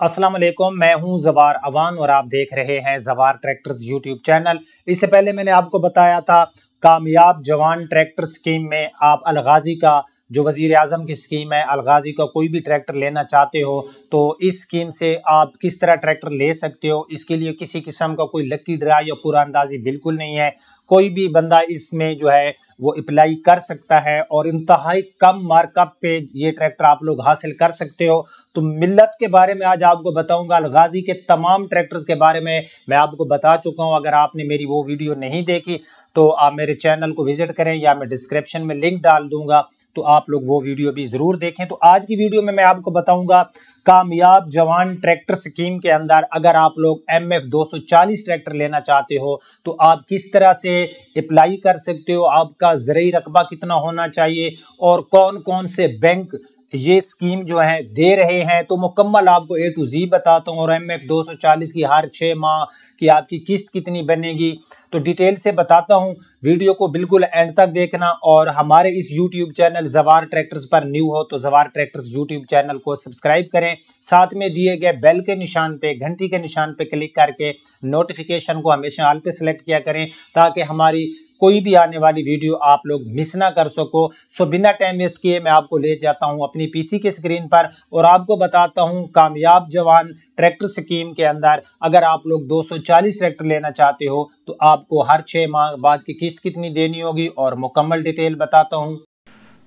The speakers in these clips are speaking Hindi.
अस्सलाम वालेकुम, मैं हूँ जवार अवान और आप देख रहे हैं जवार ट्रैक्टर्स यूट्यूब चैनल। इससे पहले मैंने आपको बताया था, कामयाब जवान ट्रैक्टर स्कीम में आप अलगाजी का, जो वज़ीर अजम की स्कीम है, अलगाजी का कोई भी ट्रैक्टर लेना चाहते हो तो इस स्कीम से आप किस तरह ट्रैक्टर ले सकते हो, इसके लिए किसी किस्म का कोई लकी ड्रा या कुरानदाजी बिल्कुल नहीं है। कोई भी बंदा इसमें जो है वो अप्लाई कर सकता है और इंतहाई कम मार्कअप पे ये ट्रैक्टर आप लोग हासिल कर सकते हो। तो मिल्लत के बारे में आज आपको बताऊँगा, अलगाजी के तमाम ट्रैक्टर्स के बारे में मैं आपको बता चुका हूँ। अगर आपने मेरी वो वीडियो नहीं देखी तो आप मेरे चैनल को विज़िट करें या मैं डिस्क्रिप्शन में लिंक डाल दूँगा तो आप लोग वो वीडियो भी ज़रूर देखें। तो आज की वीडियो में मैं आपको बताऊँगा कामयाब जवान ट्रैक्टर स्कीम के अंदर अगर आप लोग एम एफ़ दो सौ चालीस ट्रैक्टर लेना चाहते हो तो आप किस तरह से अप्लाई कर सकते हो? आपका ज़रिए रकबा कितना होना चाहिए? और कौन कौन से बैंक ये स्कीम जो है, दे रहे हैं। तो मुकम्मल आपको ए टू जी बताता हूँ और एम एफ़ दो सौ चालीस की हर छः माह की आपकी किस्त कितनी बनेगी। तो डिटेल से बताता हूँ वीडियो को बिल्कुल एंड तक देखना और हमारे इस यूट्यूब चैनल जवार ट्रैक्टर्स पर न्यू हो तो जवार ट्रैक्टर्स यूट्यूब चैनल को सब्सक्राइब करें। साथ में दिए गए बेल के निशान पे, घंटी के निशान पे क्लिक करके नोटिफिकेशन को हमेशा आल पे सेलेक्ट किया करें ताकि हमारी कोई भी आने वाली वीडियो आप लोग मिस ना कर सको। सो बिना टाइम वेस्ट किए मैं आपको ले जाता हूँ अपनी पीसी के स्क्रीन पर और आपको बताता हूँ कामयाब जवान ट्रैक्टर स्कीम के अंदर अगर आप लोग 240 ट्रैक्टर लेना चाहते हो तो आपको हर छः माह बाद की किस्त कितनी देनी होगी और मुकम्मल डिटेल बताता हूँ।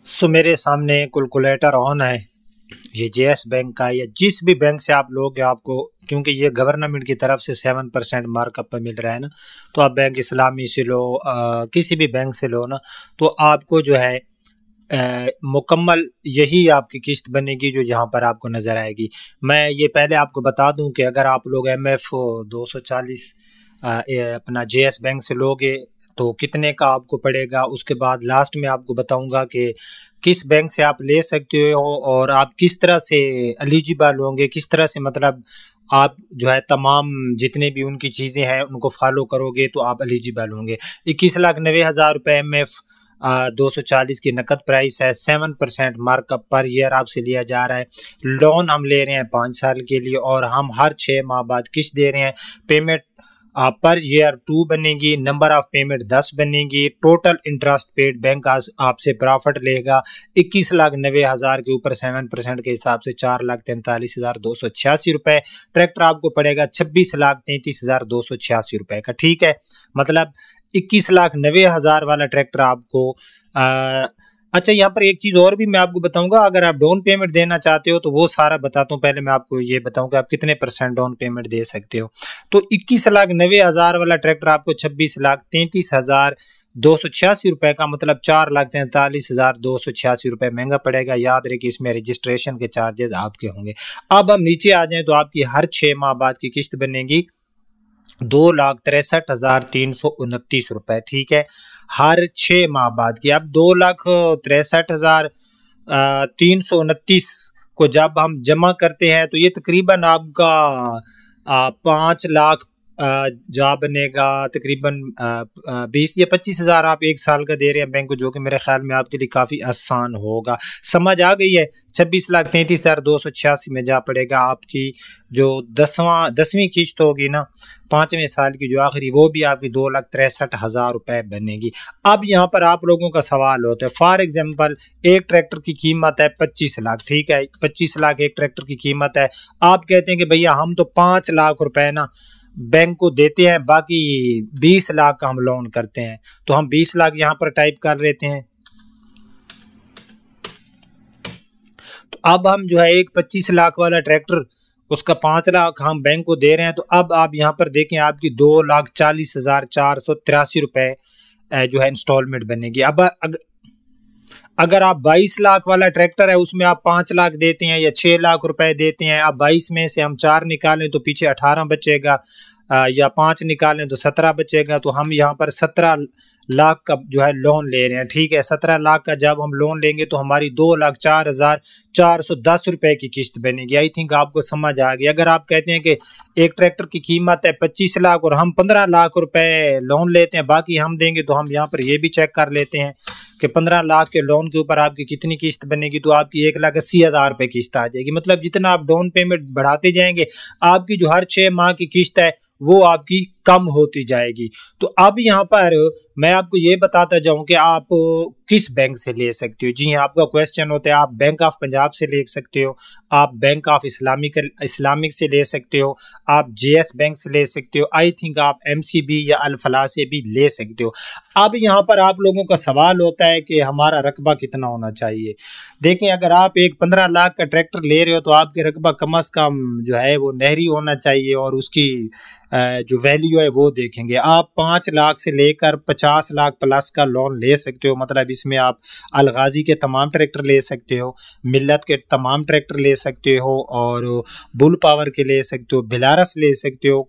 सो मेरे सामने कुलकुलेटर ऑन है। ये जे बैंक का या जिस भी बैंक से आप लोग आपको क्योंकि ये गवर्नमेंट की तरफ़ से सेवन परसेंट मार्कअप पर मिल रहा है ना तो आप बैंक इस्लामी से लो आ, किसी भी बैंक से लो ना तो आपको जो है मुकम्मल यही आपकी किस्त बनेगी जो यहाँ पर आपको नज़र आएगी। मैं ये पहले आपको बता दूँ कि अगर आप लोग एम एफ़ दो सौ चालीस अपना जे एस बैंक से लोगे तो कितने का आपको पड़ेगा? उसके बाद लास्ट में आपको बताऊँगा कि किस बैंक से आप ले सकते हो और आप किस तरह से एलिजिबल होंगे, किस तरह से मतलब आप जो है तमाम जितने भी उनकी चीज़ें हैं उनको फॉलो करोगे तो आप एलिजिबल होंगे। इक्कीस लाख नबे हज़ार रुपये एम एफ़ दो सौ चालीस की नकद प्राइस है। Seven percent markup per year आपसे लिया जा रहा है। लोन हम ले रहे हैं पाँच साल के लिए और हम हर छः माह बाद किस्त दे रहे हैं। पेमेंट पर ईयर टू बनेगी नंबर ऑफ़ पेमेंट दस बनेगी टोटल इंटरेस्ट पेड बैंक आपसे प्रॉफिट लेगा इक्कीस लाख नबे हज़ार के ऊपर सेवन परसेंट के हिसाब से चार लाख तैंतालीस हज़ार दो सौ छियासी रुपये ट्रैक्टर आपको पड़ेगा छब्बीस लाख तैंतीस हज़ार दो सौ छियासी रुपये का ठीक है? मतलब इक्कीस लाख नबे हज़ार वाला ट्रैक्टर आपको आ, अच्छा यहाँ पर एक चीज़ और भी मैं आपको बताऊँगा। अगर आप डाउन पेमेंट देना चाहते हो तो वो सारा बताता हूँ। पहले मैं आपको ये बताऊँगा आप कितने परसेंट डाउन पेमेंट दे सकते हो। तो इक्कीस लाख नबे हज़ार वाला ट्रैक्टर आपको छब्बीस लाख तैंतीस हज़ार दो सौ छियासी रुपए का मतलब चार लाख तैंतालीस हज़ार दो सौ छियासी रुपए महँगा पड़ेगा। याद रहे कि इसमें रजिस्ट्रेशन के चार्जेस आपके होंगे। अब हम नीचे आ जाए तो आपकी हर छह माह बाद की किस्त बनेगी। दो लाख तिरसठ हज़ार तीन सौ उनतीस रुपए, ठीक है? हर छः माह बाद की अब दो लाख तिरसठ हज़ार तीन सौ उनतीस को जब हम जमा करते हैं तो ये तकरीबन आपका पाँच लाख जा बनेगा तकरीबन बीस या पच्चीस हज़ार आप एक साल का दे रहे हैं बैंक को, जो कि मेरे ख्याल में आपके लिए काफ़ी आसान होगा। समझ आ गई है? छब्बीस लाख तैंतीस हज़ार दो सौ छियासी में जा पड़ेगा आपकी जो दसवां, दसवीं किश्त होगी ना, पाँचवें साल की जो आखिरी, वो भी आपकी दो लाख तिरसठ हज़ार रुपए बनेगी। अब यहाँ पर आप लोगों का सवाल होता है, फॉर एग्ज़ाम्पल, एक ट्रैक्टर की कीमत है पच्चीस लाख, ठीक है? पच्चीस लाख एक ट्रैक्टर की कीमत है। आप कहते हैं कि भैया, हम तो पाँच लाख रुपए ना बैंक को देते हैं, बाकी बीस लाख का हम लोन करते हैं। तो हम बीस लाख यहाँ पर टाइप कर लेते हैं। तो अब हम जो है एक पच्चीस लाख वाला ट्रैक्टर उसका पाँच लाख हम बैंक को दे रहे हैं। तो अब आप यहाँ पर देखें, आपकी दो लाख चालीस हज़ार चार सौ तिरासी रुपए जो है इंस्टॉलमेंट बनेगी। अब अगर अगर आप 22 लाख वाला ट्रैक्टर है, उसमें आप पाँच लाख देते हैं या छः लाख रुपए देते हैं, आप 22 में से हम चार निकालें तो पीछे 18 बचेगा या पाँच निकालें तो 17 बचेगा तो हम यहाँ पर 17 लाख का जो है लोन ले रहे हैं। ठीक है 17 लाख का जब हम लोन लेंगे तो हमारी दो लाख चार हज़ार चार सौ दस रुपये की किस्त बनेगी। आई थिंक आपको समझ आ गई अगर आप कहते हैं कि एक ट्रैक्टर की कीमत है पच्चीस लाख और हम पंद्रह लाख रुपए लोन लेते हैं, बाकी हम देंगे तो हम यहाँ पर ये भी चेक कर लेते हैं। कि पंद्रह लाख के लोन के ऊपर आपकी कितनी किस्त बनेगी तो आपकी एक लाख अस्सी हज़ार रुपये किस्त आ जाएगी। मतलब जितना आप डाउन पेमेंट बढ़ाते जाएँगे, आपकी जो हर छः माह की किस्त है, वो आपकी कम होती जाएगी। तो अब यहाँ पर मैं आपको ये बताता जाऊँ कि आप किस बैंक से ले सकते हो? जी हाँ आपका क्वेश्चन होता है, आप बैंक ऑफ़ पंजाब से ले सकते हो, आप बैंक ऑफ़ इस्लामिक इस्लामिक से ले सकते हो, आप जेएस बैंक से ले सकते हो आई थिंक आप एमसीबी या अलफला से भी ले सकते हो। अब यहाँ पर आप लोगों का सवाल होता है कि हमारा रकबा कितना होना चाहिए? देखें अगर आप एक पंद्रह लाख का ट्रैक्टर ले रहे हो तो आपके रकबा कम अज़ कम जो है वो नहरी होना चाहिए और उसकी जो वैल्यू है वो देखेंगे। आप पाँच लाख से लेकर पचास लाख प्लस का लोन ले सकते हो मतलब इसमें आप अलगाजी के तमाम ट्रैक्टर ले सकते हो मिलत के तमाम ट्रैक्टर ले सकते हो और बुल पावर के ले सकते हो बिलारस ले सकते हो।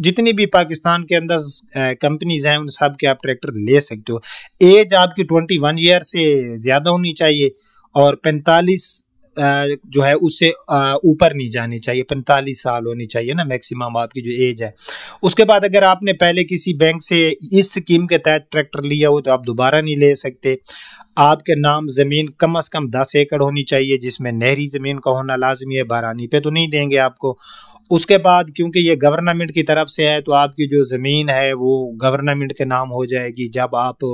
जितनी भी पाकिस्तान के अंदर कंपनीज़ हैं, उन सब के आप ट्रैक्टर ले सकते हो। एज आपकी ट्वेंटी वन ईयर से ज़्यादा होनी चाहिए और पैंतालीस जो है उससे ऊपर नहीं जानी चाहिए। पैंतालीस साल होनी चाहिए ना मैक्सिमम आपकी जो एज है। उसके बाद अगर आपने पहले किसी बैंक से इस स्कीम के तहत ट्रैक्टर लिया हो तो आप दोबारा नहीं ले सकते। आपके नाम ज़मीन कम अज़ कम दस एकड़ होनी चाहिए, जिसमें नहरी ज़मीन का होना लाजमी है, बारानी पे तो नहीं देंगे आपको। उसके बाद क्योंकि ये गवर्नमेंट की तरफ़ से है तो आपकी जो ज़मीन है, वो गवर्नमेंट के नाम हो जाएगी। जब आप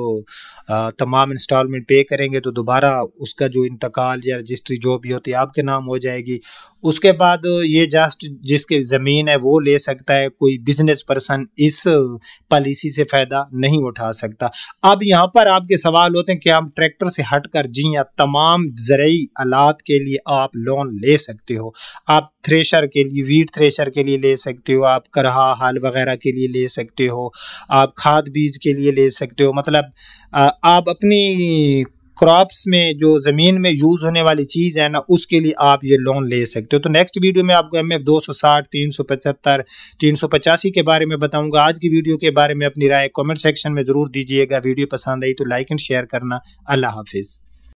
तमाम इंस्टॉलमेंट पे करेंगे तो दोबारा उसका जो इंतकाल या रजिस्ट्री जो भी होती है, आपके नाम हो जाएगी। उसके बाद ये जस्ट जिसकी ज़मीन है, वो ले सकता है। कोई बिज़नेस पर्सन इस पॉलिसी से फ़ायदा नहीं उठा सकता। अब यहाँ पर आपके सवाल होते हैं कि हम ट्रैक्टर से हट कर जी या तमाम ज़रूरी आलात के लिए आप लोन ले सकते हो। आप थ्रेशर के लिए वीट थ्रेशर के लिए ले सकते हो, आप करहा, हाल वगैरह के लिए ले सकते हो, आप खाद बीज के लिए ले सकते हो। मतलब आप अपनी क्रॉप्स में, जो ज़मीन में यूज़ होने वाली चीज़ है ना, उसके लिए आप ये लोन ले सकते हो। तो नेक्स्ट वीडियो में आपको एम एफ़ दो सौ साठ, तीन सौ पचहत्तर, तीन सौ पचासी के बारे में बताऊँगा। आज की वीडियो के बारे में अपनी राय कॉमेंट सेक्शन में ज़रूर दीजिएगा। वीडियो पसंद आई तो लाइक एंड शेयर करना। अल्लाह हाफिज़।